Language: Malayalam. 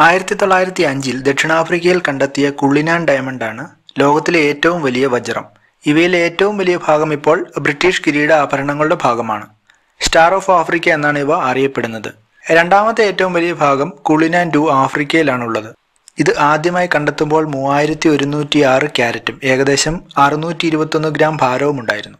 ആയിരത്തി തൊള്ളായിരത്തി അഞ്ചിൽ ദക്ഷിണാഫ്രിക്കയിൽ കണ്ടെത്തിയ കുള്ളിനാൻ ഡയമണ്ടാണ് ലോകത്തിലെ ഏറ്റവും വലിയ വജ്രം. ഇവയിൽ ഏറ്റവും വലിയ ഭാഗം ഇപ്പോൾ ബ്രിട്ടീഷ് കിരീട ആഭരണങ്ങളുടെ ഭാഗമാണ്. സ്റ്റാർ ഓഫ് ആഫ്രിക്ക എന്നാണ് ഇവ അറിയപ്പെടുന്നത്. രണ്ടാമത്തെ ഏറ്റവും വലിയ ഭാഗം കുളിനാൻ ടു ആഫ്രിക്കയിലാണുള്ളത്. ഇത് ആദ്യമായി കണ്ടെത്തുമ്പോൾ മൂവായിരത്തി ഒരുന്നൂറ്റി ആറ് ക്യാരറ്റും ഏകദേശം അറുന്നൂറ്റി ഇരുപത്തൊന്ന് ഗ്രാം ഭാരവും ഉണ്ടായിരുന്നു